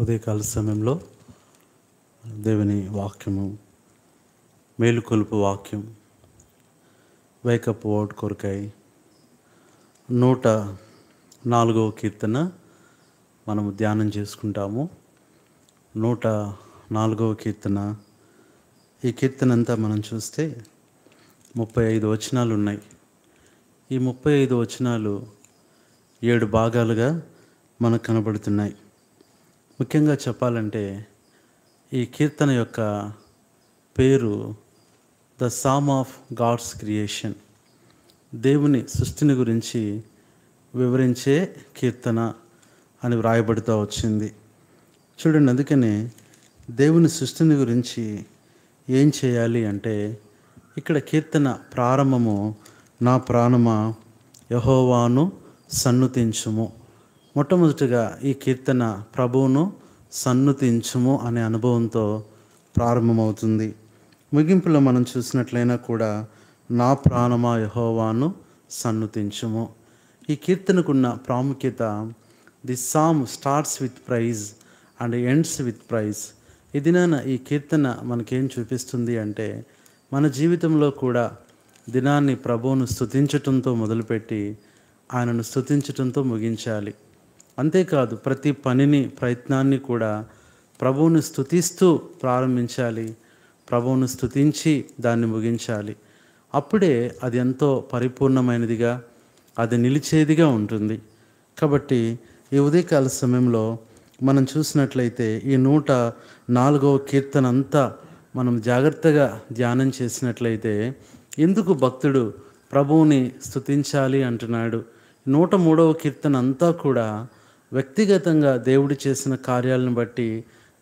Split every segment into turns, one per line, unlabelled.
ఉదయకాల సమయంలో దేవుని వాక్యము మేలుకొలుపు వాక్యం వేకప్ ఓట్ కొరకాయి నూట నాలుగవ కీర్తన మనము ధ్యానం చేసుకుంటాము. నూట నాలుగవ కీర్తన. ఈ కీర్తన అంతా మనం చూస్తే ముప్పై ఐదు వచనాలు ఉన్నాయి. ఈ ముప్పై ఐదు వచనాలు ఏడు భాగాలుగా మనకు కనబడుతున్నాయి. ముఖ్యంగా చెప్పాలంటే ఈ కీర్తన యొక్క పేరు the psalm of God's creation. దేవుని సృష్టిని గురించి వివరించే కీర్తన అని వ్రాయబడుతూ వచ్చింది. చూడండి అందుకనే దేవుని సృష్టిని గురించి ఏం చేయాలి అంటే ఇక్కడ కీర్తన ప్రారంభము నా ప్రాణమా యహోవాను సన్నుతించుము. మొట్టమొదటిగా ఈ కీర్తన ప్రభువును సన్నుతించుము అనే అనుభవంతో ప్రారంభమవుతుంది. ముగింపులో మనం చూసినట్లయినా కూడా నా ప్రాణమా యహోవాను సన్నుతించుము. ఈ కీర్తనకున్న ప్రాముఖ్యత the psalm starts with praise and ends with praise. ఇది నా ఈ కీర్తన మనకేం చూపిస్తుంది అంటే మన జీవితంలో కూడా దినాన్ని ప్రభువును స్థుతించటంతో మొదలుపెట్టి ఆయనను స్థుతించటంతో ముగించాలి. అంతేకాదు ప్రతి పనిని ప్రయత్నాన్ని కూడా ప్రభువుని స్థుతిస్తూ ప్రారంభించాలి. ప్రభువును స్థుతించి దాన్ని ముగించాలి. అప్పుడే అది ఎంతో పరిపూర్ణమైనదిగా అది నిలిచేదిగా ఉంటుంది. కాబట్టి ఈ ఉదయకాల సమయంలో మనం చూసినట్లయితే ఈ నూట నాలుగవ కీర్తన అంతా మనం జాగ్రత్తగా ధ్యానం చేసినట్లయితే ఎందుకు భక్తుడు ప్రభువుని స్థుతించాలి అంటున్నాడు? నూట మూడవ కీర్తన అంతా కూడా వ్యక్తిగతంగా దేవుడు చేసిన కార్యాలను బట్టి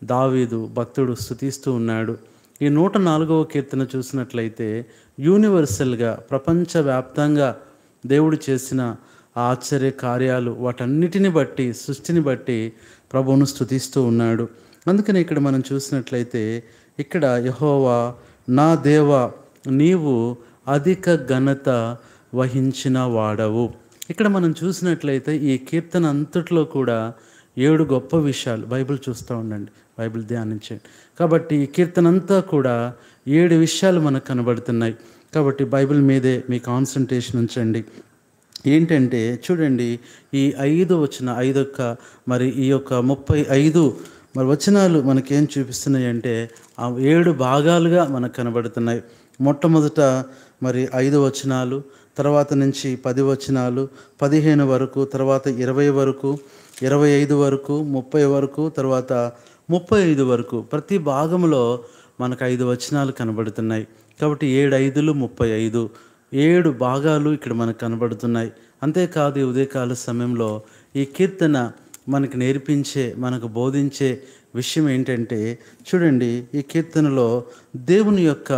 దావీదు భక్తుడు స్థుతిస్తూ ఉన్నాడు. ఈ నూట నాలుగవ కీర్తన చూసినట్లయితే యూనివర్సల్గా ప్రపంచవ్యాప్తంగా దేవుడు చేసిన ఆశ్చర్య కార్యాలు వాటన్నిటిని బట్టి సృష్టిని బట్టి ప్రభువును స్థుతిస్తూ ఉన్నాడు. అందుకని ఇక్కడ మనం చూసినట్లయితే ఇక్కడ యహోవా నా దేవ నీవు అధిక ఘనత వహించిన వాడవు. ఇక్కడ మనం చూసినట్లయితే ఈ కీర్తన అంతట్లో కూడా ఏడు గొప్ప విషయాలు బైబిల్ చూస్తూ ఉండండి బైబిల్ ధ్యానించండి. కాబట్టి ఈ కీర్తన అంతా కూడా ఏడు విషయాలు మనకు కనబడుతున్నాయి. కాబట్టి బైబిల్ మీదే మీ కాన్సన్ట్రేషన్ ఉంచండి. ఏంటంటే చూడండి ఈ ఐదు వచ్చిన ఐదొక్క మరి ఈ యొక్క ముప్పై ఐదు మరి వచనాలు మనకేం చూపిస్తున్నాయి అంటే ఆ ఏడు భాగాలుగా మనకు కనబడుతున్నాయి. మొట్టమొదట మరి ఐదు వచనాలు తర్వాత నుంచి పది వచనాలు పదిహేను వరకు తర్వాత ఇరవై వరకు ఇరవై ఐదు వరకు ముప్పై వరకు తర్వాత ముప్పై ఐదు వరకు. ప్రతి భాగంలో మనకు ఐదు వచనాలు కనబడుతున్నాయి. కాబట్టి ఏడు ఐదులు ముప్పై ఐదు. ఏడు భాగాలు ఇక్కడ మనకు కనబడుతున్నాయి. అంతేకాదు ఈ ఉదయకాల సమయంలో ఈ కీర్తన మనకు నేర్పించే మనకు బోధించే విషయం ఏంటంటే చూడండి ఈ కీర్తనలో దేవుని యొక్క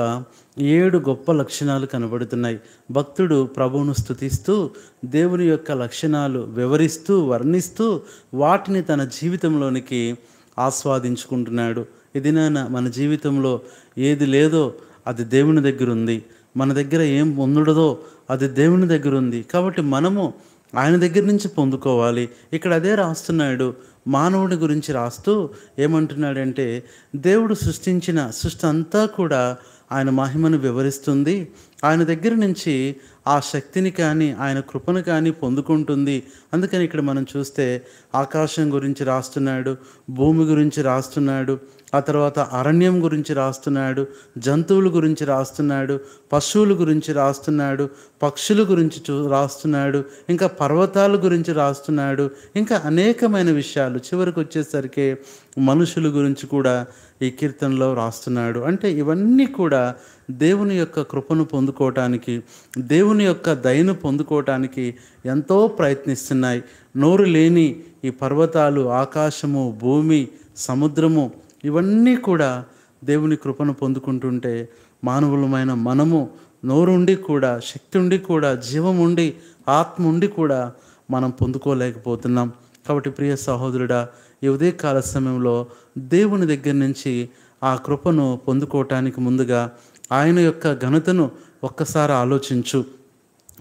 ఏడు గొప్ప లక్షణాలు కనబడుతున్నాయి. భక్తుడు ప్రభువును స్థుతిస్తూ దేవుని యొక్క లక్షణాలు వివరిస్తూ వర్ణిస్తూ వాటిని తన జీవితంలోనికి ఆస్వాదించుకుంటున్నాడు. ఇది నాన్న మన జీవితంలో ఏది లేదో అది దేవుని దగ్గర ఉంది. మన దగ్గర ఏం పొందుడదో అది దేవుని దగ్గర ఉంది. కాబట్టి మనము ఆయన దగ్గర నుంచి పొందుకోవాలి. ఇక్కడ అదే రాస్తున్నాడు మానవుడి గురించి రాస్తూ ఏమంటున్నాడంటే దేవుడు సృష్టించిన సృష్టి అంతా కూడా ఆయన మహిమను వివరిస్తుంది. ఆయన దగ్గర నుంచి ఆ శక్తిని కానీ ఆయన కృపను కానీ పొందుకుంటుంది. అందుకని ఇక్కడ మనం చూస్తే ఆకాశం గురించి రాస్తున్నాడు భూమి గురించి రాస్తున్నాడు ఆ తర్వాత అరణ్యం గురించి రాస్తున్నాడు జంతువుల గురించి రాస్తున్నాడు పశువుల గురించి రాస్తున్నాడు పక్షుల గురించి చూ రాస్తున్నాడు ఇంకా పర్వతాల గురించి రాస్తున్నాడు ఇంకా అనేకమైన విషయాలు. చివరికి వచ్చేసరికి మనుషుల గురించి కూడా ఈ కీర్తనలో రాస్తున్నాడు. అంటే ఇవన్నీ కూడా దేవుని యొక్క కృపను పొందుకోవటానికి దేవుని యొక్క దయను పొందుకోవటానికి ఎంతో ప్రయత్నిస్తున్నాయి. నోరు లేని ఈ పర్వతాలు ఆకాశము భూమి సముద్రము ఇవన్నీ కూడా దేవుని కృపను పొందుకుంటుంటే మానవులమైన మనము నోరుండి కూడా శక్తి ఉండి కూడా జీవం ఉండి ఆత్మ ఉండి కూడా మనం పొందుకోలేకపోతున్నాం. కాబట్టి ప్రియ సహోదరుడా ఈ ఉదయకాల సమయంలో దేవుని దగ్గర నుంచి ఆ కృపను పొందుకోవటానికి ముందుగా ఆయన యొక్క ఘనతను ఒక్కసారి ఆలోచించు.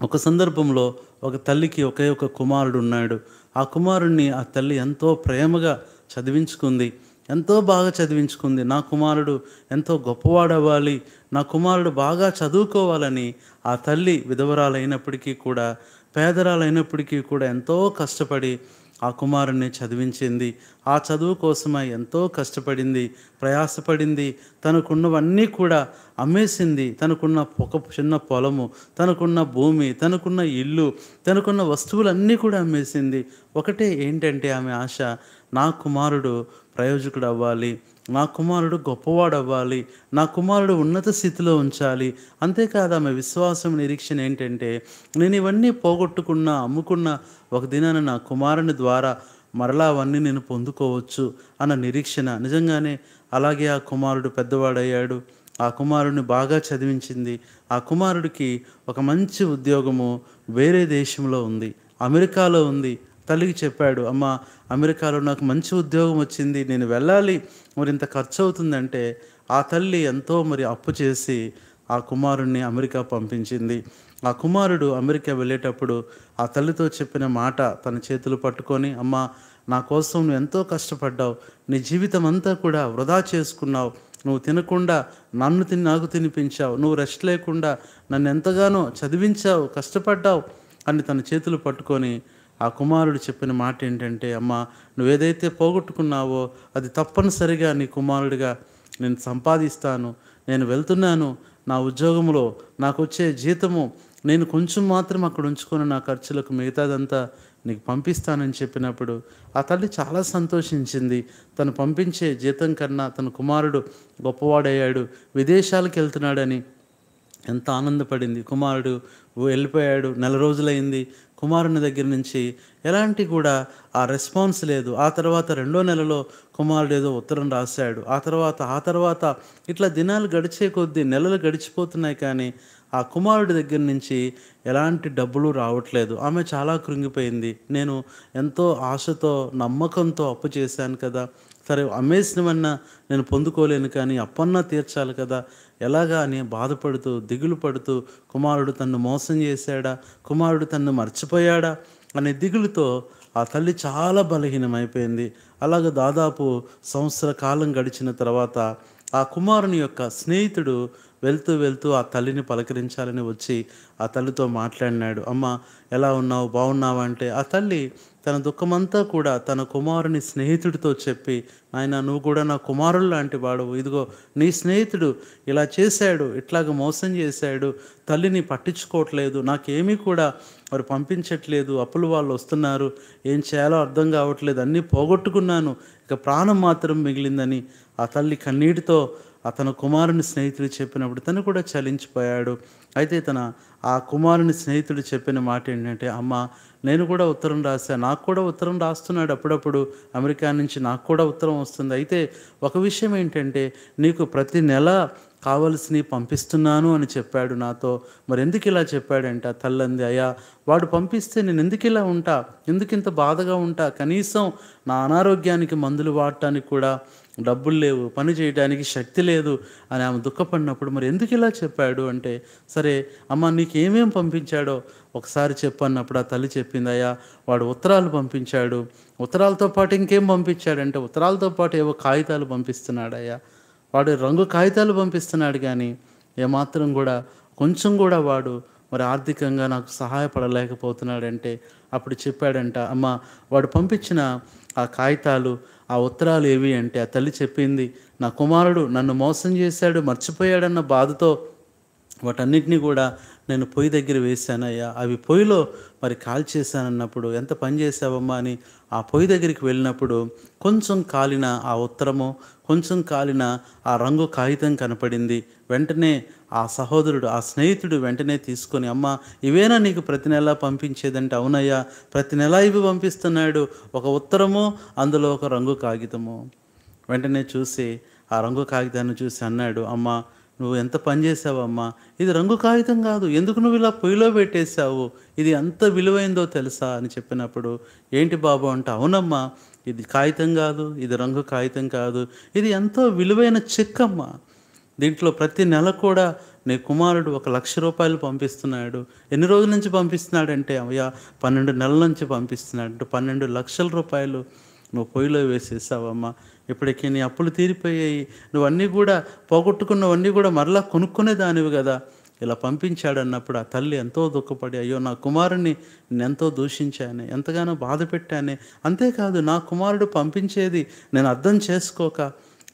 ఒక సందర్భంలో ఒక తల్లికి ఒకే ఒక కుమారుడు ఉన్నాడు. ఆ కుమారుణ్ణి ఆ తల్లి ఎంతో ప్రేమగా చదివించుకుంది. ఎంతో బాగా చదివించుకుంది. నా కుమారుడు ఎంతో గొప్పవాడవ్వాలి. నా కుమారుడు బాగా చదువుకోవాలని ఆ తల్లి విధవరాలైనప్పటికీ కూడా పేదరాలైనప్పటికీ కూడా ఎంతో కష్టపడి ఆ కుమారుణ్ణి చదివించింది. ఆ చదువు కోసమై ఎంతో కష్టపడింది ప్రయాసపడింది. తనకున్నవన్నీ కూడా అమ్మేసింది. తనకున్న ఒక చిన్న పొలము తనకున్న భూమి తనకున్న ఇల్లు తనకున్న వస్తువులన్నీ కూడా అమ్మేసింది. ఒకటే ఏంటంటే ఆమె ఆశ నా కుమారుడు ప్రయోజకుడు అవ్వాలి నా కుమారుడు గొప్పవాడు అవ్వాలి నా కుమారుడు ఉన్నత స్థితిలో ఉంచాలి. అంతేకాదు ఆమె విశ్వాసం నిరీక్షణ ఏంటంటే నేను ఇవన్నీ పోగొట్టుకున్నా అమ్ముకున్న ఒక దినాన నా కుమారుని ద్వారా మరలా అవన్నీ నేను పొందుకోవచ్చు అన్న నిరీక్షణ. నిజంగానే అలాగే ఆ కుమారుడు పెద్దవాడయ్యాడు. ఆ కుమారుడిని బాగా చదివించింది. ఆ కుమారుడికి ఒక మంచి ఉద్యోగము వేరే దేశంలో ఉంది అమెరికాలో ఉంది. తల్లికి చెప్పాడు అమ్మ అమెరికాలో నాకు మంచి ఉద్యోగం వచ్చింది నేను వెళ్ళాలి. మరి ఇంత ఖర్చు అవుతుందంటే ఆ తల్లి ఎంతో మరి అప్పు చేసి ఆ కుమారుణ్ణి అమెరికా పంపించింది. ఆ కుమారుడు అమెరికా వెళ్ళేటప్పుడు ఆ తల్లితో చెప్పిన మాట తన చేతులు పట్టుకొని అమ్మ నా కోసం నువ్వు ఎంతో కష్టపడ్డావు. నీ జీవితం అంతా కూడా వృధా చేసుకున్నావు. నువ్వు తినకుండా నన్ను తిని నాకు తినిపించావు. నువ్వు రెస్ట్ లేకుండా నన్ను ఎంతగానో చదివించావు కష్టపడ్డావు అని తన చేతులు పట్టుకొని ఆ కుమారుడు చెప్పిన మాట ఏంటంటే అమ్మ నువ్వేదైతే పోగొట్టుకున్నావో అది తప్పనిసరిగా నీ కుమారుడిగా నేను సంపాదిస్తాను నేను వెళ్తున్నాను నా ఉద్యోగంలో నాకు వచ్చే జీతము నేను కొంచెం మాత్రం అక్కడ ఉంచుకొని నా ఖర్చులకు మిగతాదంతా నీకు పంపిస్తానని చెప్పినప్పుడు ఆ తల్లి చాలా సంతోషించింది. తను పంపించే జీతం కన్నా తన కుమారుడు గొప్పవాడయ్యాడు విదేశాలకు వెళ్తున్నాడని ఎంత ఆనందపడింది. కుమారుడు వెళ్ళిపోయాడు నెల రోజులైంది. కుమారుని దగ్గర నుంచి ఎలాంటి కూడా ఆ రెస్పాన్స్ లేదు. ఆ తర్వాత రెండో నెలలో కుమారుడు ఏదో ఉత్తరం రాశాడు. ఆ తర్వాత ఆ తర్వాత ఇట్లా దినాలు గడిచే కొద్దీ నెలలు గడిచిపోతున్నాయి కానీ ఆ కుమారుడి దగ్గర నుంచి ఎలాంటి డబ్బులు రావట్లేదు. ఆమె చాలా కృంగిపోయింది. నేను ఎంతో ఆశతో నమ్మకంతో అప్పు చేశాను కదా. సరే అమ్మేసినవన్నా నేను పొందుకోలేను కానీ అప్పన్నా తీర్చాలి కదా. ఎలాగా అని బాధపడుతూ దిగులు పడుతూ కుమారుడు తన్ను మోసం చేశాడా? కుమారుడు తన్ను మర్చిపోయాడా? అనే దిగులుతో ఆ తల్లి చాలా బలహీనమైపోయింది. అలాగ దాదాపు సంవత్సర కాలం గడిచిన తర్వాత ఆ కుమారుని యొక్క స్నేహితుడు వెళ్తూ వెళ్తూ ఆ తల్లిని పలకరించాలని వచ్చి ఆ తల్లితో మాట్లాడినాడు. అమ్మ ఎలా ఉన్నావు? బాగున్నావా? అంటే ఆ తల్లి తన దుఃఖమంతా కూడా తన కుమారుని స్నేహితుడితో చెప్పి ఆయన నువ్వు కూడా నా కుమారుడు లాంటి వాడు ఇదిగో నీ స్నేహితుడు ఇలా చేశాడు ఇట్లాగ మోసం చేశాడు తల్లిని పట్టించుకోవట్లేదు నాకేమీ కూడా వారు పంపించట్లేదు అప్పులు వాళ్ళు వస్తున్నారు ఏం చేయాలో అర్థం కావట్లేదు అన్నీ పోగొట్టుకున్నాను ఇక ప్రాణం మాత్రం మిగిలిందని. ఆ తల్లి కన్నీటితో అతను కుమారుని స్నేహితుడు చెప్పినప్పుడు తను కూడా చలించిపోయాడు. అయితే తన ఆ కుమారుని స్నేహితుడు చెప్పిన మాట ఏంటంటే అమ్మ నేను కూడా ఉత్తరం రాశాను నాకు కూడా ఉత్తరం రాస్తున్నాడు అప్పుడప్పుడు. అమెరికా నుంచి నాకు కూడా ఉత్తరం వస్తుంది. అయితే ఒక విషయం ఏంటంటే నీకు ప్రతి నెల కావలసినవి పంపిస్తున్నాను అని చెప్పాడు నాతో. మరి ఎందుకు ఇలా చెప్పాడంట? తల్లంది అయ్యా వాడు పంపిస్తే నేను ఎందుకు ఇలా ఉంటా? ఎందుకు ఇంత బాధగా ఉంటా? కనీసం నా అనారోగ్యానికి మందులు వాడటానికి కూడా డబ్బులు లేవు పని చేయడానికి శక్తి లేదు అని ఆమె దుఃఖపడినప్పుడు మరి ఎందుకు ఇలా చెప్పాడు అంటే సరే అమ్మ నీకు ఏమేం పంపించాడో ఒకసారి చెప్పన్నప్పుడు ఆ తల్లి చెప్పింది అయ్యా వాడు ఉత్తరాలు పంపించాడు. ఉత్తరాలతో పాటు ఇంకేం పంపించాడంటే ఉత్తరాలతో పాటు ఏవో కాగితాలు పంపిస్తున్నాడయ్యా వాడు రంగు కాగితాలు పంపిస్తున్నాడు కానీ ఏమాత్రం కూడా కొంచెం కూడా వాడు మరి ఆర్థికంగా నాకు సహాయపడలేకపోతున్నాడంటే అప్పుడు చెప్పాడంట అమ్మ వాడు పంపించిన ఆ కాగితాలు ఆ ఉత్తరాలు ఏవి అంటే ఆ తల్లి చెప్పింది నా కుమారుడు నన్ను మోసం చేశాడు మర్చిపోయాడన్న బాధతో వాటన్నిటినీ కూడా నేను పొయ్యి దగ్గర వేశానయ్యా. అవి పొయ్యిలో మరి కాల్చేశానన్నప్పుడు ఎంత పని చేసావమ్మా అని ఆ పొయ్యి దగ్గరికి వెళ్ళినప్పుడు కొంచెం కాలిన ఆ ఉత్తరము కొంచెం కాలిన ఆ రంగు కాగితం కనపడింది. వెంటనే ఆ సహోదరుడు ఆ స్నేహితుడు వెంటనే తీసుకొని అమ్మ ఇవేనా నీకు ప్రతి నెల పంపించేదంటే అవునయ్యా. ప్రతి నెల ఇవి పంపిస్తున్నాడు. ఒక ఉత్తరము అందులో ఒక రంగు కాగితము. వెంటనే చూసి ఆ రంగు కాగితాన్ని చూసి అన్నాడు అమ్మ నువ్వు ఎంత పని చేసావమ్మా? ఇది రంగు కాగితం కాదు. ఎందుకు నువ్వు ఇలా పొయ్యిలో పెట్టేశావు? ఇది ఎంత విలువైందో తెలుసా? అని చెప్పినప్పుడు ఏంటి బాబు అంటే అవునమ్మా ఇది కాగితం కాదు ఇది రంగు కాగితం కాదు ఇది ఎంతో విలువైన చెక్ అమ్మా దీంట్లో ప్రతి నెల కూడా నీ కుమారుడు ఒక లక్ష రూపాయలు పంపిస్తున్నాడు. ఎన్ని రోజుల నుంచి పంపిస్తున్నాడంటే అయ్యా పన్నెండు నెలల నుంచి పంపిస్తున్నాడు. అంటే పన్నెండు లక్షల రూపాయలు నువ్వు పొయ్యిలో వేసేసావమ్మా. ఇప్పటికీ నీ అప్పులు తీరిపోయాయి. నువ్వన్నీ కూడా పోగొట్టుకున్నవన్నీ కూడా మరలా కొనుక్కునే దానివి కదా. ఇలా పంపించాడన్నప్పుడు ఆ తల్లి ఎంతో దుఃఖపడి అయ్యో నా కుమారుని నేను ఎంతో దూషించాను ఎంతగానో బాధ పెట్టాను అంతేకాదు నా కుమారుడు పంపించేది నేను అర్థం చేసుకోక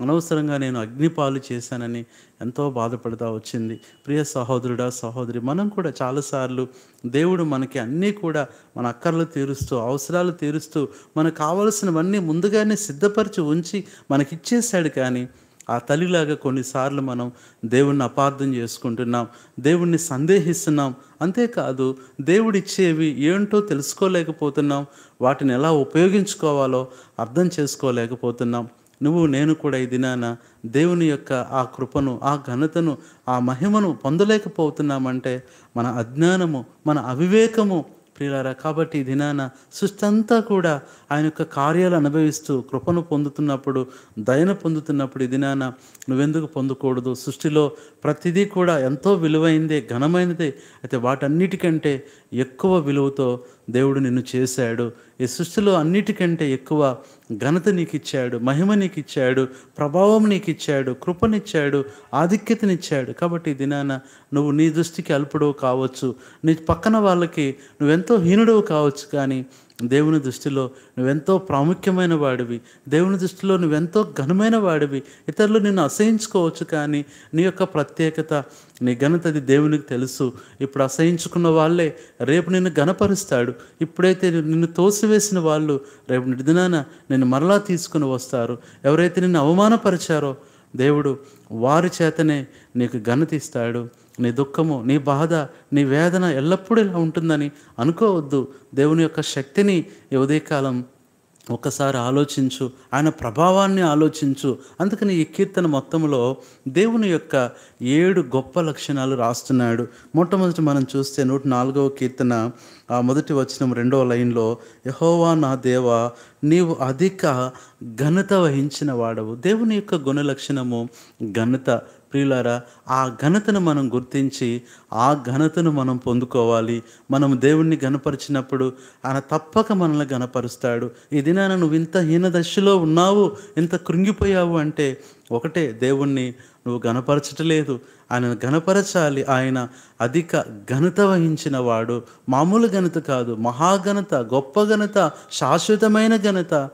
అనవసరంగా నేను అగ్నిపాలు చేశానని ఎంతో బాధపడుతూ వచ్చింది. ప్రియ సహోదరుడా సహోదరి మనం కూడా చాలాసార్లు దేవుడు మనకి అన్నీ కూడా మన అక్కర్లు తీరుస్తూ అవసరాలు తీరుస్తూ మనకు కావలసినవన్నీ ముందుగానే సిద్ధపరిచి ఉంచి మనకిచ్చేశాడు కానీ ఆ తల్లిలాగా కొన్నిసార్లు మనం దేవుణ్ణి అపార్థం చేసుకుంటున్నాం దేవుణ్ణి సందేహిస్తున్నాం. అంతేకాదు దేవుడిచ్చేవి ఏంటో తెలుసుకోలేకపోతున్నాం వాటిని ఎలా ఉపయోగించుకోవాలో అర్థం చేసుకోలేకపోతున్నాం. నువ్వు నేను కూడా ఈ దినాన దేవుని యొక్క ఆ కృపను ఆ ఘనతను ఆ మహిమను పొందలేకపోతున్నామంటే మన అజ్ఞానము మన అవివేకము ప్రియులారా కాబట్టి ఈ దినాన సృష్టి అంతా కూడా ఆయన యొక్క కార్యాలు అనుభవిస్తూ కృపను పొందుతున్నప్పుడు దయను పొందుతున్నప్పుడు ఈ దినాన నువ్వెందుకు పొందకూడదు? సృష్టిలో ప్రతిదీ కూడా ఎంతో విలువైందే ఘనమైనదే. అయితే వాటన్నిటికంటే ఎక్కువ విలువతో దేవుడు నిన్ను చేశాడు. ఈ సృష్టిలో అన్నిటికంటే ఎక్కువ ఘనత నీకు ఇచ్చాడు మహిమ నీకు ఇచ్చాడు ప్రభావం నీకు ఇచ్చాడు కృపనిచ్చాడు ఆధిక్యతనిచ్చాడు. కాబట్టి దినాన నువ్వు నీ దృష్టికి అల్పుడవు కావచ్చు. నీ పక్కన వాళ్ళకి నువ్వెంతో హీనుడవు కావచ్చు కానీ దేవుని దృష్టిలో నువ్వెంతో ప్రాముఖ్యమైన వాడివి. దేవుని దృష్టిలో నువ్వెంతో ఘనమైన వాడివి. ఇతరులు నిన్ను అసహించుకోవచ్చు కానీ నీ యొక్క ప్రత్యేకత నీ ఘనత అది దేవునికి తెలుసు. ఇప్పుడు అసహించుకున్న వాళ్ళే రేపు నిన్ను ఘనపరుస్తాడు. ఇప్పుడైతే నిన్ను తోసివేసిన వాళ్ళు రేపు నిడిదినాన నిన్ను మరలా తీసుకుని వస్తారు. ఎవరైతే నిన్ను అవమానపరిచారో దేవుడు వారి చేతనే నీకు ఘనత ఇస్తాడు. నీ దుఃఖము నీ బాధ నీ వేదన ఎల్లప్పుడూ ఇలా ఉంటుందని అనుకోవద్దు. దేవుని యొక్క శక్తిని ఉదయకాలం ఒక్కసారి ఆలోచించు ఆయన ప్రభావాన్ని ఆలోచించు. అందుకని ఈ కీర్తన మొత్తంలో దేవుని యొక్క ఏడు గొప్ప లక్షణాలు రాస్తున్నాడు. మొట్టమొదటి మనం చూస్తే నూట నాలుగవ కీర్తన ఆ మొదటి వచనం రెండవ లైన్లో యహోవా నా దేవా నీవు అధిక ఘనత వహించిన వాడవు. దేవుని యొక్క గుణ లక్షణము ఘనత ప్రియులారా ఆ ఘనతను మనం గుర్తించి ఆ ఘనతను మనం పొందుకోవాలి. మనం దేవుణ్ణి గనపరిచినప్పుడు ఆయన తప్పక మనల్ని గనపరుస్తాడు ఈ దినాన నువ్వు ఇంత హీనదశలో ఉన్నావు ఇంత కృంగిపోయావు అంటే ఒకటే దేవుణ్ణి నువ్వు గనపరచటలేదు ఆయన గనపరచాలి ఆయన అధిక ఘనత వహించిన వాడు. మామూలు ఘనత కాదు మహాఘనత గొప్ప ఘనత శాశ్వతమైన ఘనత.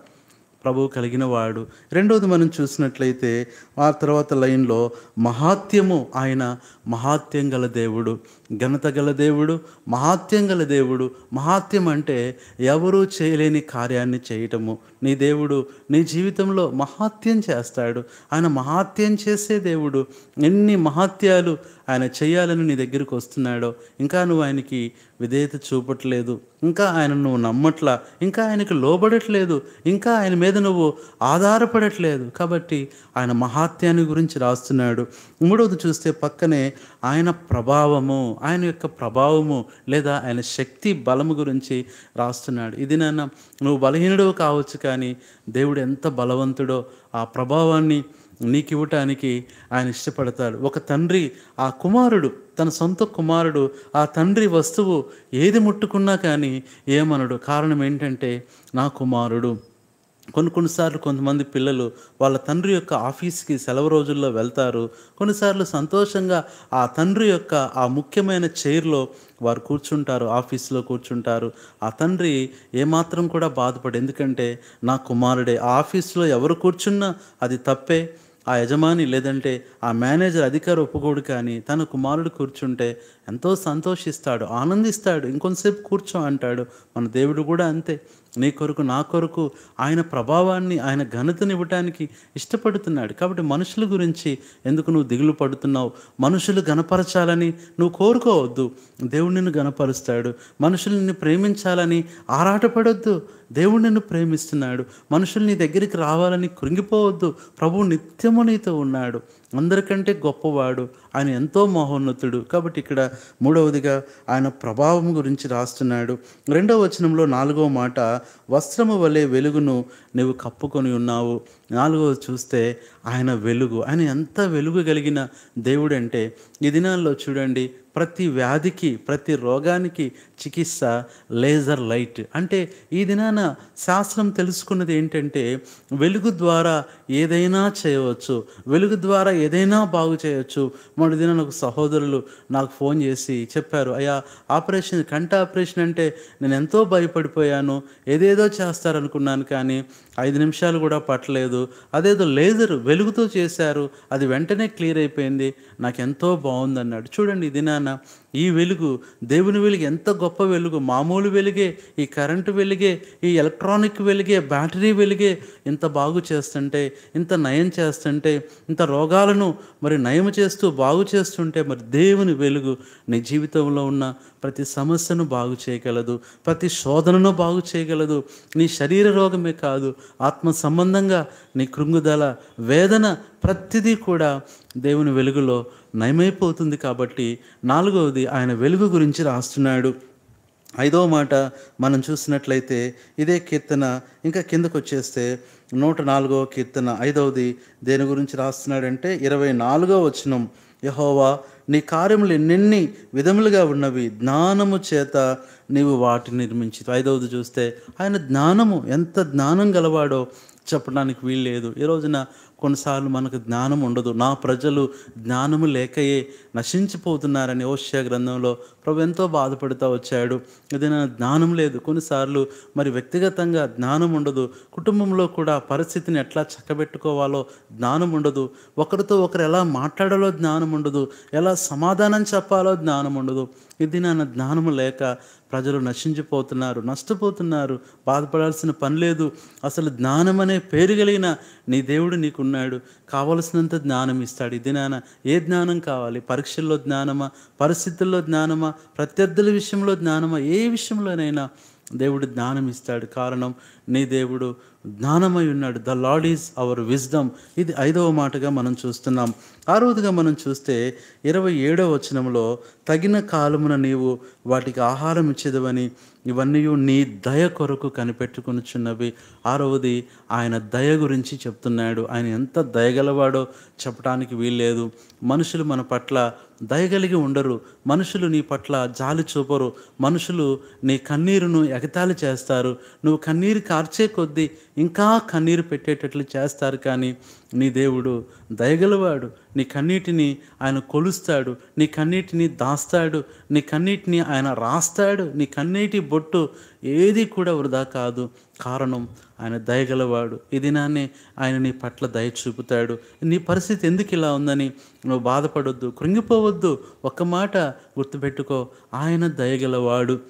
ప్రభువు కలిగిన వాడు. రెండవది మనం చూసినట్లయితే ఆ తర్వాత లైన్లో మహాత్యము ఆయన మహాత్యం గల దేవుడు ఘనత గల దేవుడు మహాత్యం గల దేవుడు. మహాత్యం అంటే ఎవరూ చేయలేని కార్యాన్ని చేయటము. నీ దేవుడు నీ జీవితంలో మహాత్యం చేస్తాడు. ఆయన మహాత్యం చేసే దేవుడు. ఎన్ని మహాత్యాలు ఆయన చేయాలని నీ దగ్గరికి వస్తున్నాడో ఇంకా నువ్వు ఆయనకి విధేయత చూపట్లేదు ఇంకా ఆయన నువ్వు నమ్మట్లా ఇంకా ఆయనకు లోబడట్లేదు ఇంకా ఆయన మీద నువ్వు ఆధారపడట్లేదు. కాబట్టి ఆయన మహాత్యాన్ని గురించి రాస్తున్నాడు. మూడవది చూస్తే పక్కనే ఆయన ప్రభావము ఆయన యొక్క ప్రభావము లేదా ఆయన శక్తి బలము గురించి రాస్తున్నాడు. ఇది నాన్న నువ్వు బలహీనుడు కావచ్చు కానీ దేవుడు ఎంత బలవంతుడో ఆ ప్రభావాన్ని నీకు ఇవ్వటానికి ఆయన ఇష్టపడతాడు. ఒక తండ్రి ఆ కుమారుడు తన సొంత కుమారుడు ఆ తండ్రి వస్తువు ఏది ముట్టుకున్నా కానీ ఏమనడు. కారణం ఏంటంటే నా కుమారుడు. కొన్ని కొన్నిసార్లు కొంతమంది పిల్లలు వాళ్ళ తండ్రి యొక్క ఆఫీస్కి సెలవు రోజుల్లో వెళ్తారు. కొన్నిసార్లు సంతోషంగా ఆ తండ్రి యొక్క ఆ ముఖ్యమైన చైర్లో వారు కూర్చుంటారు ఆఫీస్లో కూర్చుంటారు. ఆ తండ్రి ఏమాత్రం కూడా బాధపడు ఎందుకంటే నా కుమారుడే. ఆ ఆఫీస్లో ఎవరు కూర్చున్నా అది తప్పే. ఆ యజమాని లేదంటే ఆ మేనేజర్ అధికారి ఒప్పుకోడు కానీ తన కుమారుడు కూర్చుంటే ఎంతో సంతోషిస్తాడు ఆనందిస్తాడు ఇంకొంతసేపు కూర్చో అంటాడు. మన దేవుడు కూడా అంతే. నీ కొరకు నా కొరకు ఆయన ప్రభావాన్ని ఆయన ఘనతను ఇవ్వటానికి ఇష్టపడుతున్నాడు. కాబట్టి మనుషుల గురించి ఎందుకు నువ్వు దిగులు పడుతున్నావు? మనుషులు గనపరచాలని నువ్వు కోరుకోవద్దు. దేవుడు నిన్ను గనపరుస్తాడు మనుషులు నిన్ను ప్రేమించాలని ఆరాటపడొద్దు. దేవుడు నిన్ను ప్రేమిస్తున్నాడు. మనుషులు నీ దగ్గరికి రావాలని కృంగిపోవద్దు. ప్రభువు నిత్యము నీతో ఉన్నాడు. అందరికంటే గొప్పవాడు. ఆయన ఎంతో మహోన్నతుడు. కాబట్టి ఇక్కడ మూడవదిగా ఆయన ప్రభావం గురించి రాస్తున్నాడు. రెండవ వచనంలో నాలుగవ మాట వస్త్రము వలె వెలుగును నువ్వు కప్పుకొని ఉన్నావు. నాలుగవది చూస్తే ఆయన వెలుగు. ఆయన ఎంత వెలుగు కలిగిన దేవుడు అంటే ఈ దినాల్లో చూడండి ప్రతి వ్యాధికి ప్రతి రోగానికి చికిత్స లేజర్ లైట్. అంటే ఈ దినాన శాస్త్రం తెలుసుకున్నది ఏంటంటే వెలుగు ద్వారా ఏదైనా చేయవచ్చు. వెలుగు ద్వారా ఏదైనా బాగు చేయవచ్చు మొన్న దినాన ఒక సహోదరులు నాకు ఫోన్ చేసి చెప్పారు అయ్యా ఆపరేషన్ కంట ఆపరేషన్ అంటే నేను ఎంతో భయపడిపోయాను. ఏదేదో చేస్తారనుకున్నాను కానీ ఐదు నిమిషాలు కూడా పట్టలేదు. అదేదో లేజర్ వెలుగుతో చేశారు. అది వెంటనే క్లియర్ అయిపోయింది. నాకు ఎంతో బాగుంది అన్నాడు చూడండి ఇది నాన్న. ఈ వెలుగు దేవుని వెలుగు ఎంత గొప్ప వెలుగు. మామూలు వెలుగే ఈ కరెంటు వెలుగే ఈ ఎలక్ట్రానిక్ వెలుగే బ్యాటరీ వెలుగే ఇంత బాగు చేస్తుంటే ఇంత నయం చేస్తుంటే ఇంత రోగాలను మరి నయం చేస్తూ బాగు చేస్తుంటే మరి దేవుని వెలుగు నీ జీవితంలో ఉన్న ప్రతి సమస్యను బాగు చేయగలదు. ప్రతి శోధనను బాగు చేయగలదు. నీ శరీర రోగమే కాదు ఆత్మ సంబంధంగా నీ కృంగుదల వేదన ప్రతిదీ కూడా దేవుని వెలుగులో నయమైపోతుంది కాబట్టి నాలుగవది ఆయన వెలుగు గురించి రాస్తున్నాడు. ఐదవ మాట మనం చూసినట్లయితే ఇదే కీర్తన ఇంకా కిందకు వచ్చేస్తే నూట నాలుగవ కీర్తన ఐదవది దేని గురించి రాస్తున్నాడంటే ఇరవై నాలుగవ వచనం. యహోవా నీ కార్యములు ఎన్నెన్ని విధములుగా ఉన్నవి జ్ఞానము చేత నీవు వాటిని నిర్మించి. ఐదవది చూస్తే ఆయన జ్ఞానము ఎంత జ్ఞానం గలవాడో చెప్పడానికి వీల్లేదు. ఈ రోజున కొన్నిసార్లు మనకు జ్ఞానం ఉండదు. నా ప్రజలు జ్ఞానము లేకయే నశించిపోతున్నారని ఓష్య గ్రంథంలో ప్రభు ఎంతో బాధపడుతూ వచ్చాడు. ఏదైనా జ్ఞానం లేదు. కొన్నిసార్లు మరి వ్యక్తిగతంగా జ్ఞానం ఉండదు. కుటుంబంలో కూడా పరిస్థితిని ఎట్లా చక్కబెట్టుకోవాలో జ్ఞానం ఉండదు. ఒకరితో ఒకరు ఎలా మాట్లాడాలో జ్ఞానం ఉండదు. ఎలా సమాధానం చెప్పాలో జ్ఞానం ఉండదు. ఇది నా జ్ఞానము లేక ప్రజలు నశించిపోతున్నారు నష్టపోతున్నారు బాధపడాల్సిన పని లేదు. అసలు జ్ఞానం అనే పేరు కలిగిన నీ దేవుడు నీకున్నాడు. కావలసినంత జ్ఞానం ఇస్తాడు. ఇది నాన్న ఏ జ్ఞానం కావాలి? పరీక్షల్లో జ్ఞానమా? పరిస్థితుల్లో జ్ఞానమా? ప్రత్యర్థుల విషయంలో జ్ఞానమా? ఏ విషయంలోనైనా దేవుడు జ్ఞానం ఇస్తాడు కారణం నీ దేవుడు జ్ఞానమై ఉన్నాడు. The Lord is our wisdom ఇది ఐదవ మాటగా మనం చూస్తున్నాం. ఆరోదుగా మనం చూస్తే ఇరవై ఏడవ వచనంలో తగిన కాలమున నీవు వాటికి ఆహారం ఇచ్చేదవని ఇవన్నీ నీ దయ కొరకు కనిపెట్టుకునిచున్నవి. ఆరవది ఆయన దయ గురించి చెప్తున్నాడు. ఆయన ఎంత దయగలవాడో చెప్పడానికి వీల్లేదు. మనుషులు మన పట్ల దయగలిగి ఉండరు. మనుషులు నీ పట్ల జాలి చూపరు. మనుషులు నీ కన్నీరును ఎగతాళి చేస్తారు. నువ్వు కన్నీరు కార్చే కొద్దీ ఇంకా కన్నీరు పెట్టేటట్లు చేస్తారు కానీ నీ దేవుడు దయగలవాడు. నీ కన్నీటిని ఆయన కొలుస్తాడు. నీ కన్నీటిని దాస్తాడు. నీ కన్నీటిని ఆయన రాస్తాడు. నీ కన్నీటి బొట్టు ఏది కూడా వృధా కాదు. కారణం ఆయన దయగలవాడు. ఈ దినాన్ని ఆయన నీ పట్ల దయ చూపుతాడు. నీ పరిస్థితి ఎందుకు ఇలా ఉందని నువ్వు బాధపడొద్దు. కృంగిపోవద్దు. ఒక్క మాట గుర్తుపెట్టుకో. ఆయన దయగలవాడు.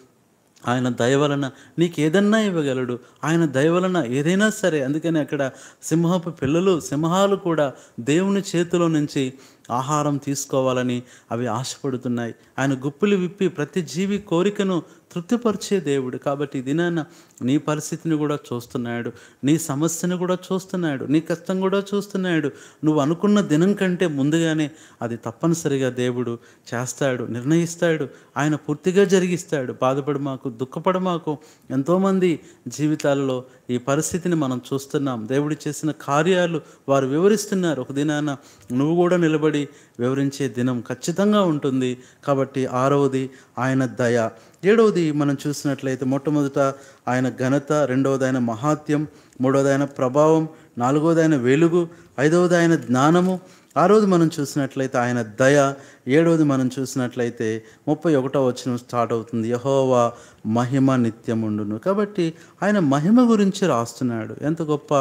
ఆయన దయ వలన నీకు ఏదన్నా ఇవ్వగలడు. ఆయన దయ వలన ఏదైనా సరే. అందుకని అక్కడ సింహపు పిల్లలు సింహాలు కూడా దేవుని చేతిలో నుంచి ఆహారం తీసుకోవాలని అవి ఆశపడుతున్నాయి. ఆయన గుప్పులు విప్పి ప్రతి జీవి కోరికను తృప్తిపరిచే దేవుడు కాబట్టి దినాన నీ పరిస్థితిని కూడా చూస్తున్నాడు నీ సమస్యను కూడా చూస్తున్నాడు నీ కష్టం కూడా చూస్తున్నాడు. నువ్వు అనుకున్న దినం కంటే ముందుగానే అది తప్పనిసరిగా దేవుడు చేస్తాడు నిర్ణయిస్తాడు ఆయన పూర్తిగా జరిగిస్తాడు. బాధపడి మాకు దుఃఖపడ మాకు ఎంతోమంది జీవితాలలో ఈ పరిస్థితిని మనం చూస్తున్నాం. దేవుడు చేసిన కార్యాలు వారు వివరిస్తున్నారు. ఒక దినాన నువ్వు కూడా నిలబడి వివరించే దినం ఖచ్చితంగా ఉంటుంది కాబట్టి ఆరవది ఆయన దయ. ఏడవది మనం చూసినట్లయితే మొట్టమొదట ఆయన ఘనత రెండవది ఆయన మహాత్యం మూడవది ఆయన ప్రభావం నాలుగవది ఆయన వెలుగు ఐదవది ఆయన జ్ఞానము ఆరోజు మనం చూసినట్లయితే ఆయన దయ ఏడవది మనం చూసినట్లయితే ముప్పై ఒకటో వచ్చిన స్టార్ట్ అవుతుంది. యహోవా మహిమ నిత్యముండును. కాబట్టి ఆయన మహిమ గురించి రాస్తున్నాడు. ఎంత గొప్ప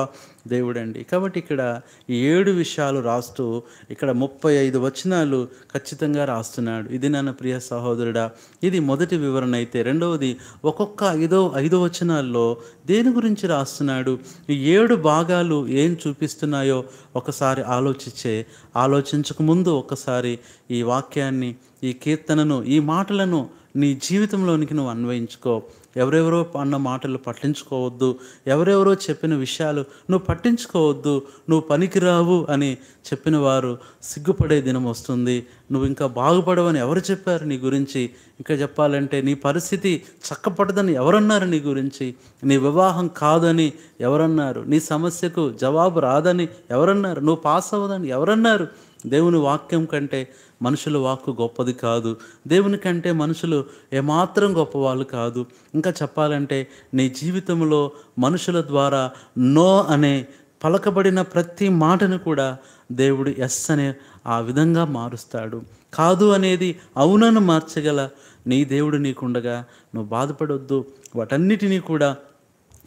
దేవుడండి. కాబట్టి ఇక్కడ ఈ ఏడు విషయాలు రాస్తూ ఇక్కడ ముప్పై ఐదు వచనాలు ఖచ్చితంగా రాస్తున్నాడు. ఇది నన్న ప్రియ సహోదరుడా ఇది మొదటి వివరణ అయితే. రెండవది ఒక్కొక్క ఐదో ఐదు వచనాల్లో దేని గురించి రాస్తున్నాడు? ఈ ఏడు భాగాలు ఏం చూపిస్తున్నాయో ఒకసారి ఆలోచించే ఆలోచించక ముందు ఒకసారి ఈ వాక్యాన్ని ఈ కీర్తనను ఈ మాటలను నీ జీవితంలోనికి నువ్వు అన్వయించుకో. ఎవరెవరో అన్న మాటలు పట్టించుకోవద్దు ఎవరెవరో చెప్పిన విషయాలు నువ్వు పట్టించుకోవద్దు నువ్వు పనికిరావు అని చెప్పిన వారు సిగ్గుపడే దినం వస్తుంది. నువ్వు ఇంకా బాగుపడవని ఎవరు చెప్పారు నీ గురించి? ఇంకా చెప్పాలంటే నీ పరిస్థితి చక్కపడదని ఎవరన్నారు నీ గురించి? నీ వివాహం కాదని ఎవరన్నారు? నీ సమస్యకు జవాబు రాదని ఎవరన్నారు? నువ్వు పాస్ అవ్వదని ఎవరన్నారు? దేవుని వాక్యం కంటే మనుషుల వాక్కు గొప్పది కాదు. దేవుని కంటే మనుషులు ఏమాత్రం గొప్పవాళ్ళు కాదు. ఇంకా చెప్పాలంటే నీ జీవితంలో మనుషుల ద్వారా నో అనే పలకబడిన ప్రతి మాటను కూడా దేవుడు ఎస్ అనే ఆ విధంగా మారుస్తాడు. కాదు అనేది అవునను మార్చగల నీ దేవుడు నీకుండగా. నువ్వు బాధపడొద్దు. వాటన్నిటినీ కూడా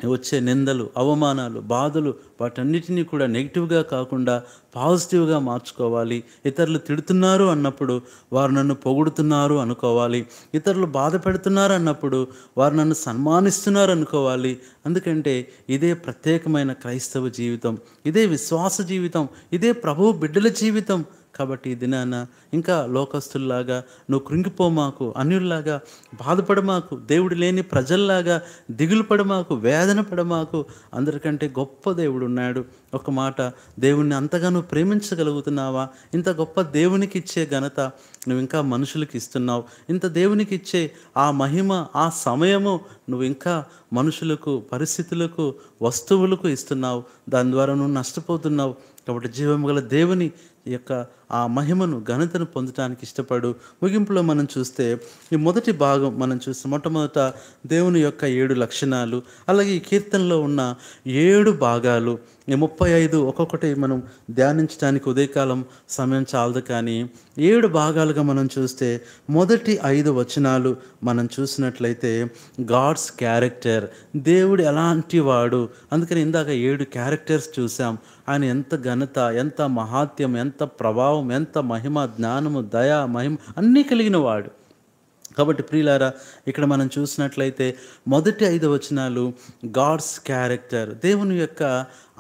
వచ్చే నిందలు అవమానాలు బాధలు వాటన్నిటినీ కూడా నెగిటివ్గా కాకుండా పాజిటివ్గా మార్చుకోవాలి. ఇతరులు తిడుతున్నారు అన్నప్పుడు వారు నన్ను పొగుడుతున్నారు అనుకోవాలి. ఇతరులు బాధ పెడుతున్నారు అన్నప్పుడు వారు నన్ను సన్మానిస్తున్నారు అనుకోవాలి. ఎందుకంటే ఇదే ప్రత్యేకమైన క్రైస్తవ జీవితం ఇదే విశ్వాస జీవితం ఇదే ప్రభు బిడ్డల జీవితం. కాబట్టి ఈ దినాన ఇంకా లోకస్తుల్లాగా నువ్వు కృంగిపోమాకు అన్యుల్లాగా బాధపడమాకు దేవుడు లేని ప్రజల్లాగా దిగులు పడమాకు వేదన పడమాకు అందరికంటే గొప్ప దేవుడు ఉన్నాడు. ఒక మాట దేవుణ్ణి అంతగా నువ్వు ప్రేమించగలుగుతున్నావా? ఇంత గొప్ప దేవునికి ఇచ్చే ఘనత నువ్వు ఇంకా మనుషులకి ఇస్తున్నావు. ఇంత దేవునికి ఇచ్చే ఆ మహిమ ఆ సమయము నువ్వు ఇంకా మనుషులకు పరిస్థితులకు వస్తువులకు ఇస్తున్నావు. దాని ద్వారా నువ్వు నష్టపోతున్నావు. కాబట్టి జీవం గల దేవుని యొక్క ఆ మహిమను ఘనతను పొందటానికి ఇష్టపడు. ముగింపులో మనం చూస్తే ఈ మొదటి భాగం మనం చూస్తే మొట్టమొదట దేవుని యొక్క ఏడు లక్షణాలు అలాగే ఈ కీర్తనలో ఉన్న ఏడు భాగాలు. ఈ ముప్పై ఐదు ఒక్కొక్కటి మనం ధ్యానించడానికి ఉదయకాలం సమయం చాలదు కానీ ఏడు భాగాలుగా మనం చూస్తే మొదటి ఐదు వచనాలు మనం చూసినట్లయితే గాడ్స్ క్యారెక్టర్. దేవుడు ఎలాంటి వాడు? అందుకని ఇందాక ఏడు క్యారెక్టర్స్ చూసాం. ఆయన ఎంత ఘనత ఎంత మహాత్యం ఎంత ప్రభావం ఎంత మహిమ జ్ఞానము దయ మహిమ అన్నీ కలిగిన వాడు. కాబట్టి ప్రియులారా ఇక్కడ మనం చూసినట్లయితే మొదటి ఐదు వచనాలు గాడ్స్ క్యారెక్టర్ దేవుని యొక్క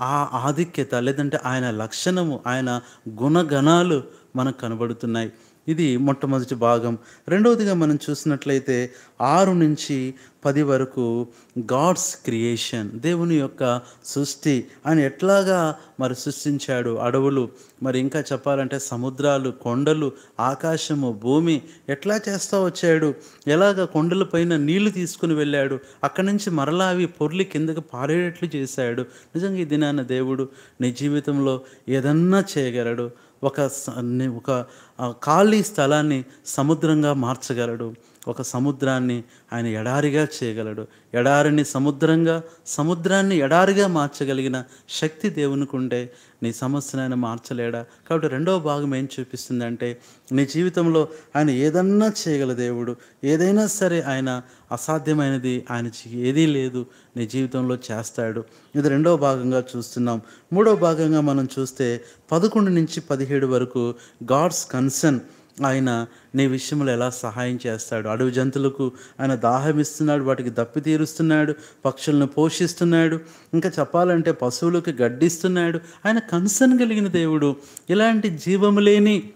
ఆ ఆధిక్యత లేదంటే ఆయన లక్షణము ఆయన గుణగణాలు మనకు కనబడుతున్నాయి. ఇది మొట్టమొదటి భాగం. రెండవదిగా మనం చూసినట్లయితే ఆరు నుంచి పది వరకు గాడ్స్ క్రియేషన్ దేవుని యొక్క సృష్టి ఆయన ఎట్లాగా మరి సృష్టించాడు అడవులు మరి ఇంకా చెప్పాలంటే సముద్రాలు కొండలు ఆకాశము భూమి ఎట్లా చేస్తా వచ్చాడు? ఎలాగ కొండల పైన నీళ్ళు తీసుకుని వెళ్ళాడు? అక్కడి నుంచి మరలా అవి పొర్లి కిందకి పారేటట్లు చేశాడు. నిజంగా ఈ దినాన దేవుడు నీ జీవితంలో ఏదన్నా చేయగలడు. ఒక ఒక ఖాళీ స్థలాన్ని సముద్రంగా మార్చగలడు. ఒక సముద్రాన్ని ఆయన ఎడారిగా చేయగలడు. ఎడారిని సముద్రంగా సముద్రాన్ని ఎడారిగా మార్చగలిగిన శక్తి దేవునికి ఉంటే నీ సమస్యను ఆయన మార్చలేడా? కాబట్టి రెండవ భాగం ఏం చూపిస్తుందంటే నీ జీవితంలో ఆయన ఏదన్నా చేయగల దేవుడు ఏదైనా సరే ఆయన అసాధ్యమైనది ఆయన ఏదీ లేదు నీ జీవితంలో చేస్తాడు. ఇది రెండవ భాగంగా చూస్తున్నాం. మూడవ భాగంగా మనం చూస్తే పదకొండు నుంచి పదిహేడు వరకు గాడ్స్ కన్సర్న్ ఆయన నీ విషయంలో ఎలా సహాయం చేస్తాడు? అడవి జంతువులకు ఆయన దాహం ఇస్తున్నాడు వాటికి దప్పి తీరుస్తున్నాడు పక్షులను పోషిస్తున్నాడు ఇంకా చెప్పాలంటే పశువులకు గడ్డిస్తున్నాడు. ఆయన కన్సర్న్ కలిగిన దేవుడు. ఇలాంటి జీవము లేని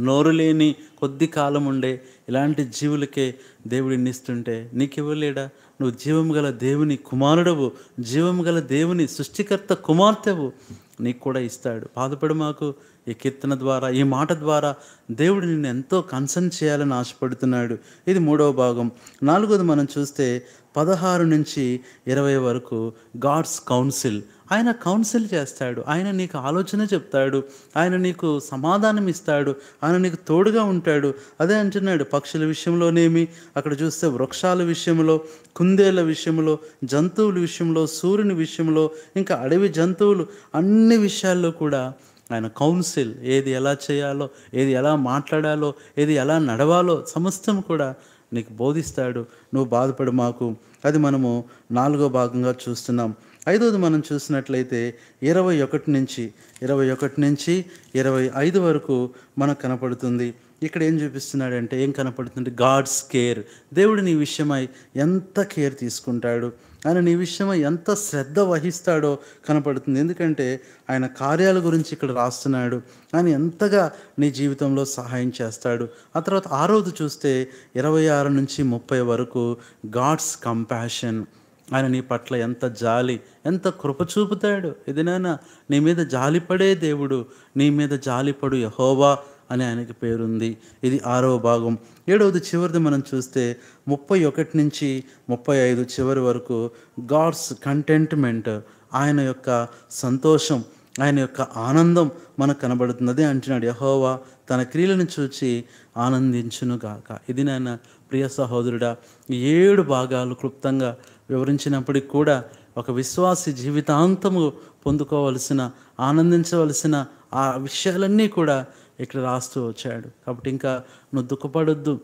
నోరు లేని కొద్ది కాలం ఉండే ఇలాంటి జీవులకే దేవుడు ఇన్నిస్తుంటే నీకివ్వలేడా? నువ్వు జీవం గల దేవుని కుమారుడవు జీవం గల దేవుని సృష్టికర్త కుమార్తెవు నీకు కూడా ఇస్తాడు. బాధపడు మాకు. ఈ కీర్తన ద్వారా ఈ మాట ద్వారా దేవుడు నిన్ను ఎంతో కన్సర్న్ చేయాలని ఆశపడుతున్నాడు. ఇది మూడవ భాగం. నాలుగోది మనం చూస్తే పదహారు నుంచి ఇరవై వరకు గాడ్స్ కౌన్సిల్. ఆయన కౌన్సిల్ చేస్తాడు. ఆయన నీకు ఆలోచన చెప్తాడు. ఆయన నీకు సమాధానం ఇస్తాడు. ఆయన నీకు తోడుగా ఉంటాడు. అదే అంటున్నాడు పక్షుల విషయంలోనేమి? అక్కడ చూస్తే వృక్షాల విషయంలో కుందేళ్ళ విషయంలో జంతువుల విషయంలో సూర్యుని విషయంలో ఇంకా అడవి జంతువులు అన్ని విషయాల్లో కూడా ఆయన కౌన్సిల్ ఏది ఎలా చేయాలో ఏది ఎలా మాట్లాడాలో ఏది ఎలా నడవాలో సమస్తం కూడా నీకు బోధిస్తాడు. నువ్వు బాధపడు మాకు. అది మనము నాలుగో భాగంగా చూస్తున్నాం. ఐదోది మనం చూసినట్లయితే ఇరవై ఒకటి నుంచి ఇరవై ఒకటి నుంచి ఇరవై ఐదు వరకు మనకు కనపడుతుంది. ఇక్కడ ఏం చూపిస్తున్నాడంటే ఏం కనపడుతుంది గాడ్స్ కేర్ దేవుడు నీ విషయమై ఎంత కేర్ తీసుకుంటాడు ఆయన నీ విషయమై ఎంత శ్రద్ధ వహిస్తాడో కనపడుతుంది. ఎందుకంటే ఆయన కార్యాల గురించి ఇక్కడ రాస్తున్నాడు. ఆయన ఎంతగా నీ జీవితంలో సహాయం చేస్తాడు. ఆ తర్వాత ఆ రోజు చూస్తే ఇరవై ఆరు నుంచి ముప్పై వరకు గాడ్స్ కంపాషన్ ఆయన నీ పట్ల ఎంత జాలి ఎంత కృప చూపుతాడు. ఎదినైనా నీ మీద జాలిపడే దేవుడు నీ మీద జాలిపడు యహోవా. అని ఆయనకి పేరుంది. ఇది ఆరవ భాగం. ఏడవది చివరిది మనం చూస్తే ముప్పై ఒకటి నుంచి ముప్పై ఐదు చివరి వరకు గాడ్స్ కంటెంట్మెంట్ ఆయన యొక్క సంతోషం ఆయన యొక్క ఆనందం మనకు కనబడుతుంది అదే అంటున్నాడు యహోవా తన క్రియలను చూచి ఆనందించును గాక. ఇది నాయన ప్రియ సహోదరుడా ఈ ఏడు భాగాలు క్లుప్తంగా వివరించినప్పటికి కూడా ఒక విశ్వాసి జీవితాంతము పొందుకోవలసిన ఆనందించవలసిన ఆ విషయాలన్నీ కూడా ఇక్కడ రాస్తూ వచ్చాడు. కాబట్టి ఇంకా నువ్వు దుఃఖపడొద్దు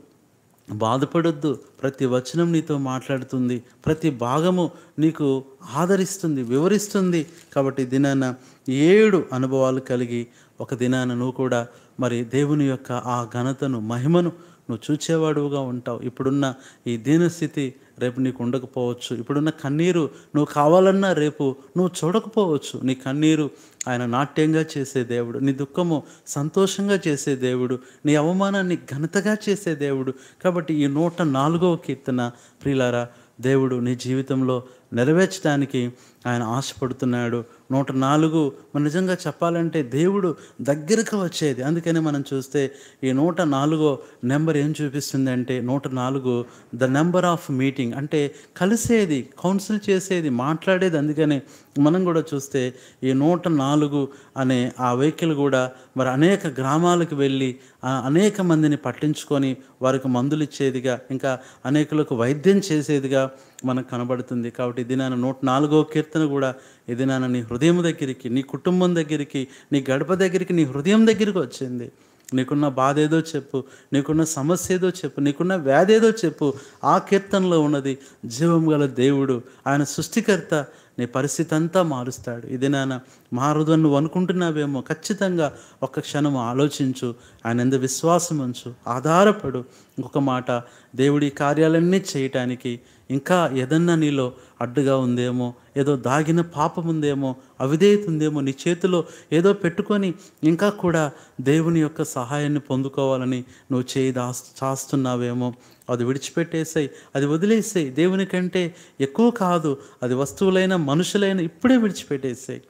బాధపడొద్దు. ప్రతి వచనం నీతో మాట్లాడుతుంది. ప్రతి భాగము నీకు ఆదరిస్తుంది వివరిస్తుంది. కాబట్టి దినాన ఏడు అనుభవాలు కలిగి ఒక దినాన నువ్వు కూడా మరి దేవుని యొక్క ఆ ఘనతను మహిమను నువ్వు చూచేవాడుగా ఉంటావు. ఇప్పుడున్న ఈ దీనస్థితి రేపు నీకు ఉండకపోవచ్చు. ఇప్పుడున్న కన్నీరు నువ్వు కావాలన్నా రేపు నువ్వు చూడకపోవచ్చు. నీ కన్నీరు ఆయన నాట్యంగా చేసే దేవుడు నీ దుఃఖము సంతోషంగా చేసే దేవుడు నీ అవమానాన్ని ఘనతగా చేసే దేవుడు. కాబట్టి ఈ నూట నాలుగవ కీర్తన ప్రియులారా దేవుడు నీ జీవితంలో నెరవేర్చడానికి ఆయన ఆశపడుతున్నాడు. నూట నాలుగు మనం నిజంగా చెప్పాలంటే దేవుడు దగ్గరకు వచ్చేది. అందుకని మనం చూస్తే ఈ నూట నాలుగో నెంబర్ ఏం చూపిస్తుంది అంటే నూట నాలుగు ద నెంబర్ ఆఫ్ మీటింగ్ అంటే కలిసేది కౌన్సిల్ చేసేది మాట్లాడేది. అందుకని మనం కూడా చూస్తే ఈ నూట నాలుగు అనే ఆ వెహికల్ కూడా మరి అనేక గ్రామాలకు వెళ్ళి అనేక మందిని పట్టించుకొని వారికి మందులు ఇచ్చేదిగా ఇంకా అనేకులకు వైద్యం చేసేదిగా మనకు కనబడుతుంది. కాబట్టి ఇది నాన్న నూట నాలుగో కీర్తన కూడా ఇది నాన్న నీ హృదయం దగ్గరికి నీ కుటుంబం దగ్గరికి నీ గడప దగ్గరికి నీ హృదయం దగ్గరికి వచ్చింది. నీకున్న బాధ ఏదో చెప్పు నీకున్న సమస్య ఏదో చెప్పు నీకున్న వ్యాధి ఏదో చెప్పు ఆ కీర్తనలో ఉన్నది జీవం గల దేవుడు ఆయన సృష్టికర్త నీ పరిస్థితి అంతా మారుస్తాడు. ఇది నాన్న మారదు నువ్వు అనుకుంటున్నావేమో ఖచ్చితంగా ఒక్క క్షణం ఆలోచించు ఆయన ఎంత విశ్వాసం ఉంచు ఆధారపడు. ఇంకొక మాట దేవుడి కార్యాలన్నీ చేయటానికి ఇంకా ఏదన్నా నీలో అడ్డుగా ఉందేమో ఏదో దాగిన పాపం ఉందేమో అవిధేయత ఉందేమో నీ చేతిలో ఏదో పెట్టుకొని ఇంకా కూడా దేవుని యొక్క సహాయాన్ని పొందుకోవాలని నువ్వు చేయి దా చాస్తున్నావేమో. అది విడిచిపెట్టేసాయి అది వదిలేసాయి. దేవుని కంటే ఎక్కువ కాదు అది వస్తువులైన మనుషులైన ఇప్పుడే విడిచిపెట్టేసాయి.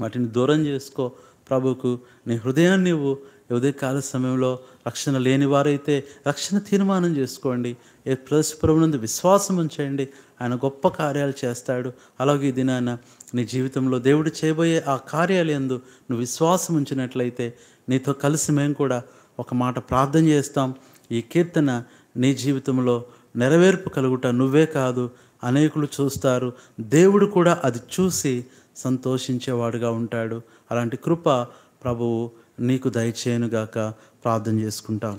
వాటిని దూరం చేసుకో. ప్రభుకు నీ హృదయాన్ని నువ్వు ఉదయకాల సమయంలో రక్షణ లేని వారైతే రక్షణ తీర్మానం చేసుకోండి. ఏ ప్రభునందు విశ్వాసం ఉంచండి. ఆయన గొప్ప కార్యాలు చేస్తాడు. అలాగే దినాన నీ జీవితంలో దేవుడు చేయబోయే ఆ కార్యాలు ఎందు నువ్వు విశ్వాసం ఉంచినట్లయితే నీతో కలిసి మేము కూడా ఒక మాట ప్రార్థన చేస్తాం. ఈ కీర్తన నీ జీవితంలో నెరవేర్పు కలుగుట నువ్వే కాదు అనేకులు చూస్తారు. దేవుడు కూడా అది చూసి సంతోషించేవాడుగా ఉంటాడు. అలాంటి కృప ప్రభువు నీకు దయచేయనుగాక ప్రార్థన చేసుకుంటాం.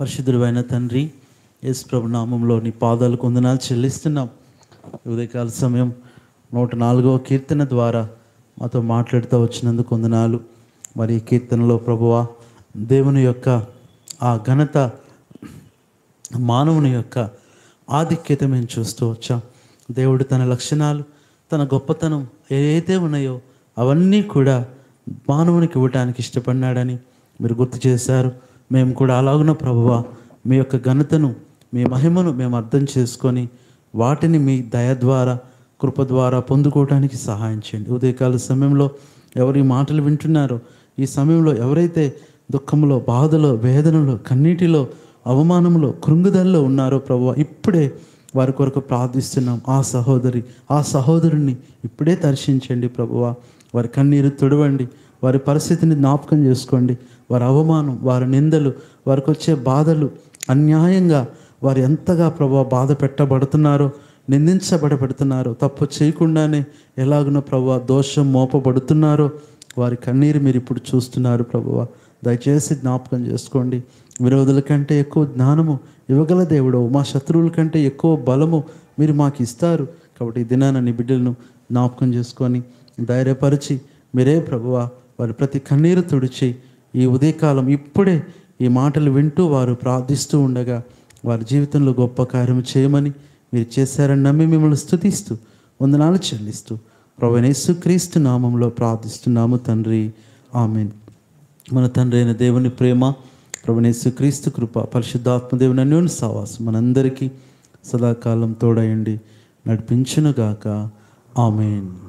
పరిశుద్ధుడైన తండ్రి యేసు ప్రభు నామంలో నీ పాదాలు కొందనాలు చెల్లిస్తున్నాం. ఉదయకాల సమయం నూట నాలుగవ కీర్తన ద్వారా మాతో మాట్లాడుతూ వచ్చినందుకు కొందనాలు మరి కీర్తనలో ప్రభువా దేవుని యొక్క ఆ ఘనత మానవుని యొక్క ఆధిక్యత మేము చూస్తూ వచ్చాం. దేవుడు తన లక్షణాలు తన గొప్పతనం ఏదైతే ఉన్నాయో అవన్నీ కూడా మానవునికి ఇవ్వటానికి ఇష్టపడినాడని మీరు గుర్తు చేశారు. మేము కూడా అలాగున ప్రభువ మీ యొక్క ఘనతను మీ మహిమను మేము అర్థం చేసుకొని వాటిని మీ దయ ద్వారా కృప ద్వారా పొందుకోవడానికి సహాయం చేయండి. ఉదయకాల సమయంలో ఎవరు ఈ మాటలు వింటున్నారో ఈ సమయంలో ఎవరైతే దుఃఖంలో బాధలో వేదనలో కన్నీటిలో అవమానంలో కృంగుదల్లో ఉన్నారో ప్రభు ఇప్పుడే వారి కొరకు ప్రార్థిస్తున్నాం. ఆ సహోదరి ఆ సహోదరుని ఇప్పుడే దర్శించండి ప్రభువ. వారి కన్నీరు తుడవండి వారి పరిస్థితిని జ్ఞాపకం చేసుకోండి. వారి అవమానం వారి నిందలు వారికి వచ్చే బాధలు అన్యాయంగా వారు ఎంతగా ప్రభు బాధ పెట్టబడుతున్నారో నిందించబడబడుతున్నారో తప్పు చేయకుండానే ఎలాగునో ప్రభు దోషం మోపబడుతున్నారో వారి కన్నీరు మీరు ఇప్పుడు చూస్తున్నారు ప్రభువ దయచేసి జ్ఞాపకం చేసుకోండి. విరోధుల కంటే ఎక్కువ జ్ఞానము ఇవ్వగల దేవుడు. మా శత్రువుల కంటే ఎక్కువ బలము మీరు మాకు ఇస్తారు. కాబట్టి ఈ దినాన నీ బిడ్డలను జ్ఞాపకం చేసుకొని ధైర్యపరిచి మీరే ప్రభువ వారి ప్రతి కన్నీరు తుడిచి ఈ ఉదయకాలం ఇప్పుడే ఈ మాటలు వింటూ వారు ప్రార్థిస్తూ ఉండగా వారి జీవితంలో గొప్ప కార్యం చేయమని మీరు చేశారని నమ్మి మిమ్మల్ని స్థుతిస్తూ వందనాలు చెల్లిస్తూ ప్రవణేశు క్రీస్తు నామంలో ప్రార్థిస్తున్నాము తండ్రి. ఆమె మన తండ్రి అయిన దేవుని ప్రేమ ప్రవణేశు క్రీస్తు కృప పరిశుద్ధాత్మ దేవుని అన్యోని సావాసం మనందరికీ సదాకాలం తోడయండి. నడిపించునుగాక ఆమెన్.